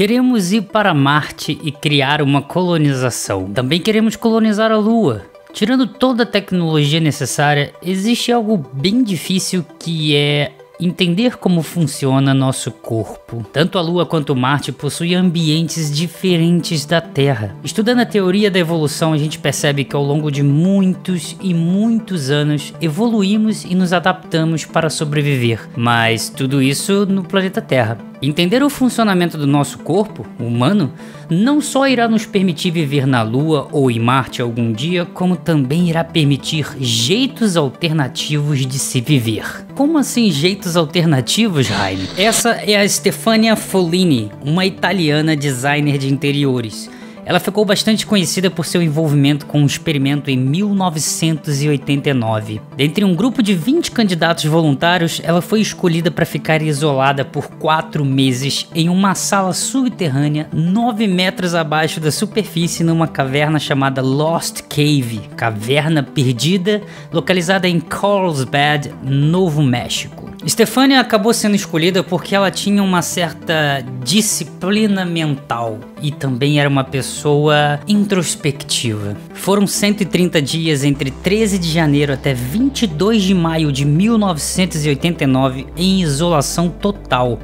Queremos ir para Marte e criar uma colonização. Também queremos colonizar a Lua. Tirando toda a tecnologia necessária, existe algo bem difícil que é entender como funciona nosso corpo. Tanto a Lua quanto Marte possuem ambientes diferentes da Terra. Estudando a teoria da evolução, a gente percebe que ao longo de muitos e muitos anos evoluímos e nos adaptamos para sobreviver. Mas tudo isso no planeta Terra. Entender o funcionamento do nosso corpo, humano, não só irá nos permitir viver na Lua ou em Marte algum dia, como também irá permitir jeitos alternativos de se viver. Como assim jeitos alternativos, Jaime? Essa é a Stefania Follini, uma italiana designer de interiores. Ela ficou bastante conhecida por seu envolvimento com um experimento em 1989. Dentre um grupo de 20 candidatos voluntários, ela foi escolhida para ficar isolada por quatro meses em uma sala subterrânea 9 metros abaixo da superfície numa caverna chamada Lost Cave, caverna perdida, localizada em Carlsbad, Novo México. Stefania acabou sendo escolhida porque ela tinha uma certa disciplina mental e também era uma pessoa introspectiva. Foram 130 dias entre 13 de janeiro até 22 de maio de 1989 em isolação total.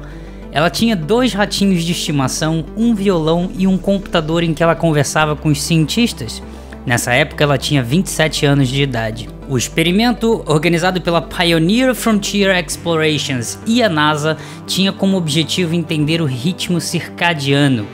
Ela tinha dois ratinhos de estimação, um violão e um computador em que ela conversava com os cientistas. Nessa época ela tinha 27 anos de idade. O experimento, organizado pela Pioneer Frontier Explorations e a NASA, tinha como objetivo entender o ritmo circadiano,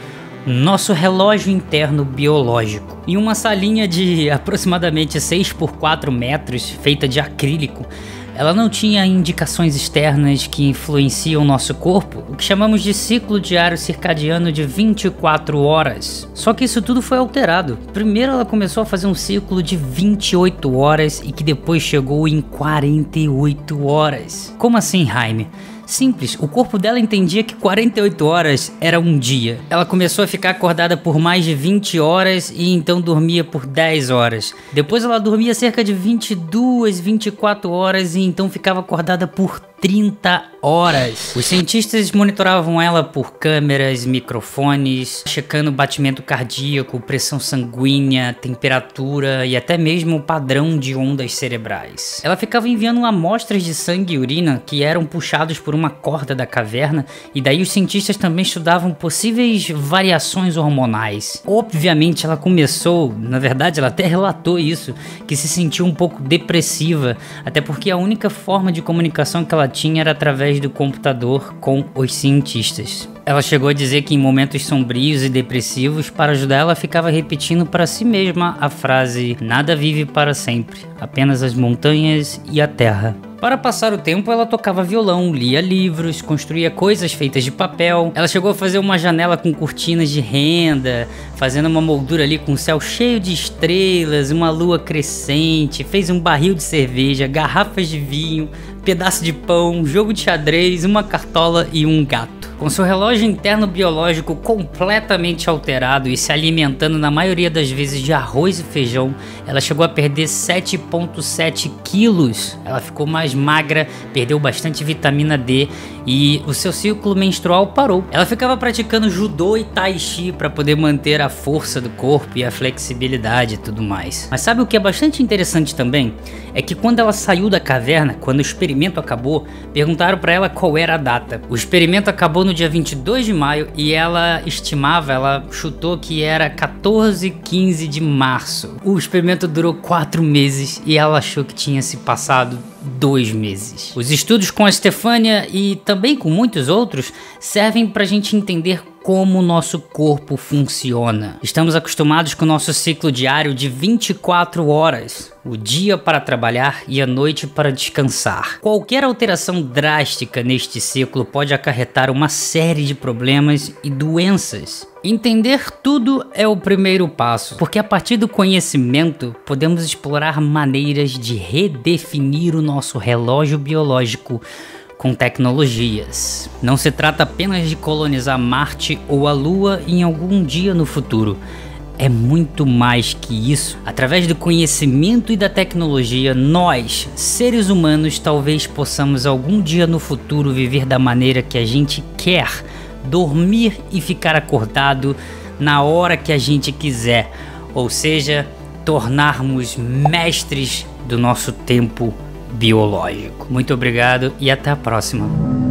nosso relógio interno biológico. Em uma salinha de aproximadamente 6 por 4 metros, feita de acrílico, ela não tinha indicações externas que influenciam nosso corpo, o que chamamos de ciclo diário circadiano de 24 horas. Só que isso tudo foi alterado. Primeiro ela começou a fazer um ciclo de 28 horas e que depois chegou em 48 horas. Como assim, Jaime? Simples, o corpo dela entendia que 48 horas era um dia. Ela começou a ficar acordada por mais de 20 horas e então dormia por 10 horas. Depois ela dormia cerca de 22, 24 horas e então ficava acordada por 30 horas. Os cientistas monitoravam ela por câmeras, microfones, checando batimento cardíaco, pressão sanguínea, temperatura e até mesmo o padrão de ondas cerebrais. Ela ficava enviando amostras de sangue e urina que eram puxados por uma corda da caverna e daí os cientistas também estudavam possíveis variações hormonais. Obviamente ela começou, na verdade ela até relatou isso, que se sentiu um pouco depressiva, até porque a única forma de comunicação que ela tinha era através do computador com os cientistas. Ela chegou a dizer que em momentos sombrios e depressivos, para ajudar ela, ficava repetindo para si mesma a frase: Nada vive para sempre, apenas as montanhas e a terra. Para passar o tempo, ela tocava violão, lia livros, construía coisas feitas de papel. Ela chegou a fazer uma janela com cortinas de renda, fazendo uma moldura ali com um céu cheio de estrelas, uma lua crescente, fez um barril de cerveja, garrafas de vinho, pedaço de pão, jogo de xadrez, uma cartola e um gato. Com seu relógio interno biológico completamente alterado e se alimentando na maioria das vezes de arroz e feijão, ela chegou a perder 7,7 quilos. Ela ficou mais magra, perdeu bastante vitamina D e o seu ciclo menstrual parou. Ela ficava praticando judô e tai chi para poder manter a força do corpo e a flexibilidade e tudo mais. Mas sabe o que é bastante interessante também? É que quando ela saiu da caverna, quando o experimento acabou, perguntaram para ela qual era a data. O experimento acabou no dia 22 de maio e ela estimava, ela chutou que era 14 15 de março. O experimento durou 4 meses e ela achou que tinha se passado dois meses. Os estudos com a Stefania e também com muitos outros servem para a gente entender como o nosso corpo funciona. Estamos acostumados com o nosso ciclo diário de 24 horas, o dia para trabalhar e a noite para descansar. Qualquer alteração drástica neste ciclo pode acarretar uma série de problemas e doenças. Entender tudo é o primeiro passo, porque a partir do conhecimento podemos explorar maneiras de redefinir o nosso relógio biológico com tecnologias. Não se trata apenas de colonizar Marte ou a Lua em algum dia no futuro. É muito mais que isso. Através do conhecimento e da tecnologia, nós, seres humanos, talvez possamos algum dia no futuro viver da maneira que a gente quer dormir e ficar acordado na hora que a gente quiser, ou seja, tornarmos mestres do nosso tempo biológico. Muito obrigado e até a próxima.